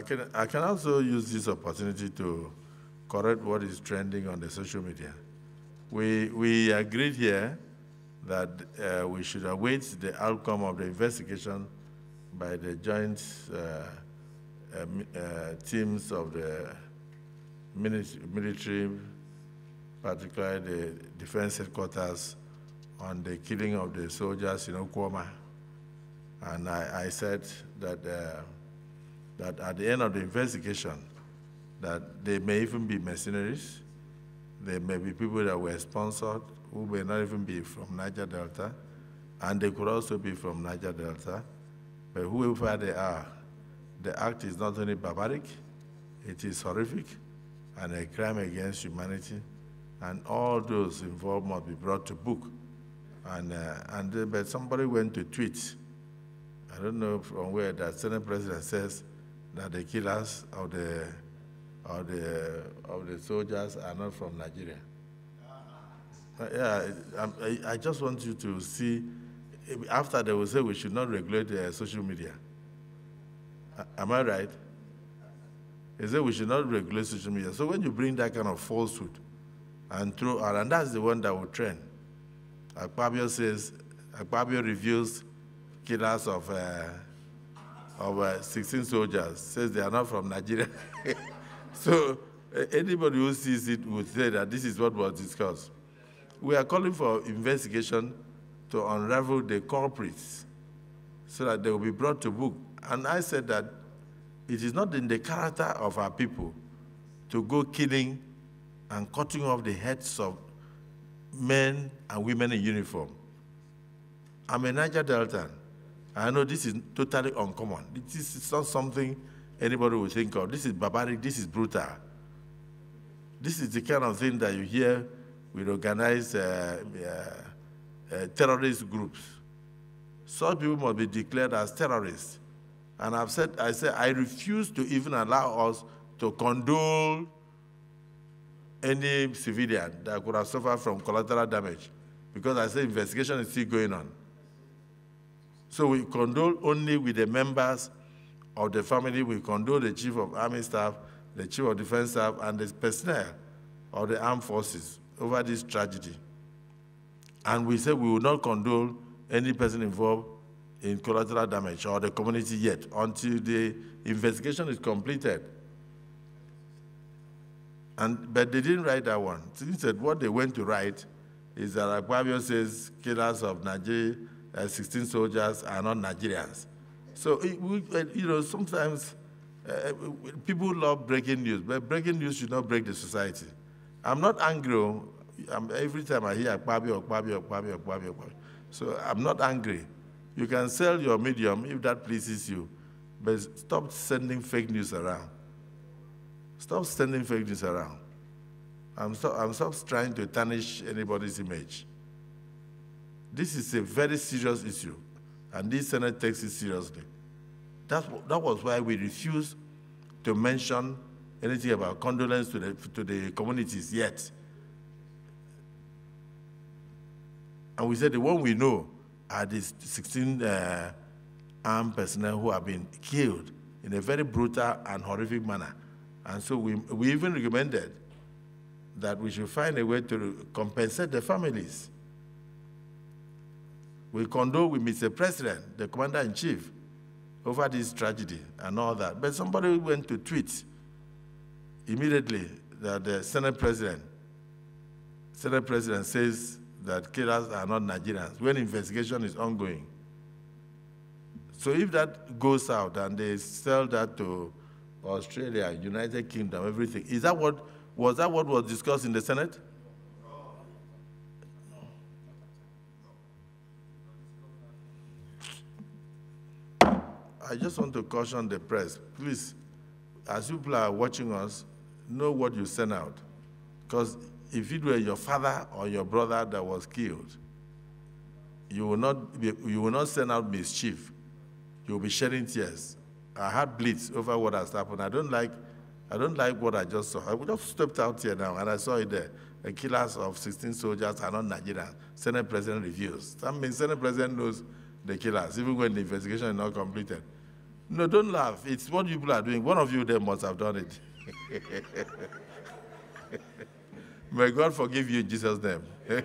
I can, I can also use this opportunity to correct what is trending on the social media. We, we agreed here that uh, we should await the outcome of the investigation by the joint uh, uh, uh teams of the military, particularly the defense headquarters, on the killing of the soldiers in Okuama. And I, I said that, uh, that at the end of the investigation, that they may even be mercenaries, there may be people that were sponsored who may not even be from Niger Delta, and they could also be from Niger Delta. But whoever they are, the act is not only barbaric, it is horrific and a crime against humanity, and all those involved must be brought to book. And, uh, and uh, but somebody went to tweet, I don't know from where, that Senate President says that the killers of the of the of the soldiers are not from Nigeria. Uh, yeah, I, I, just want you to see. After they will say we should not regulate uh, social media. Am I right? They say we should not regulate social media. So when you bring that kind of falsehood and throw out, and that's the one that will trend. Akpabio says, Akpabio reviews killers of uh, of uh, 16 soldiers, says they are not from Nigeria. So anybody who sees it would say that this is what was discussed. We are calling for investigation to unravel the culprits so that they will be brought to book. And I said that it is not in the character of our people to go killing and cutting off the heads of men and women in uniform. I'm a Niger Deltan. I know this is totally uncommon. This is not something anybody would think of. This is barbaric, this is brutal. This is the kind of thing that you hear with organized uh, uh, uh, terrorist groups. Such people must be declared as terrorists. And I've said, I said, I refuse to even allow us to condole any civilian that could have suffered from collateral damage because I say investigation is still going on. So we condole only with the members of the family, we condole the chief of army staff, the chief of defense staff, and the personnel of the armed forces over this tragedy. And we say we will not condole any person involved in collateral damage or the community yet until the investigation is completed. And, but they didn't write that one. Instead, what they went to write is that Akpabio says killers of Nigeria, uh, 16 soldiers are not Nigerians. So, you know, sometimes uh, people love breaking news, but breaking news should not break the society. I'm not angry. Oh. I'm, every time I hear Akpabio, Akpabio, Akpabio, Akpabio, Akpabio. So I'm not angry. You can sell your medium if that pleases you, but stop sending fake news around. Stop sending fake news around. I'm, stop, I'm stop trying to tarnish anybody's image. This is a very serious issue, and this Senate takes it seriously. That's, that was why we refused to mention anything about condolence to the, to the communities yet. And we said the one we know are these 16 uh, armed personnel who have been killed in a very brutal and horrific manner. And so we, we even recommended that we should find a way to compensate the families. We condole with Mr. President, the Commander in Chief, over this tragedy and all that. But somebody went to tweet immediately that the Senate President, Senate President says that killers are not Nigerians when investigation is ongoing. So if that goes out and they sell that to Australia, United Kingdom, everything, is that what was that what was discussed in the Senate? I just want to caution the press, please, as people are watching us, know what you send out. Because if it were your father or your brother that was killed, you will not, be, you will not send out mischief. You will be shedding tears. I had bleeds over what has happened. I don't like, I don't like what I just saw. I have stepped out here now and I saw it there. The killers of 16 soldiers are not Nigerians. Senate President reviews. That means Senate President knows the killers, even when the investigation is not completed. No, don't laugh. It's what you people are doing. One of you there must have done it. May God forgive you in Jesus' name.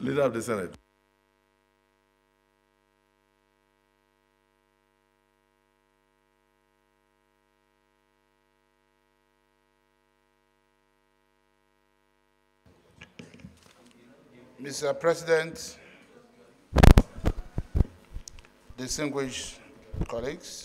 Leader of the Senate. Mr. President, distinguished colleagues,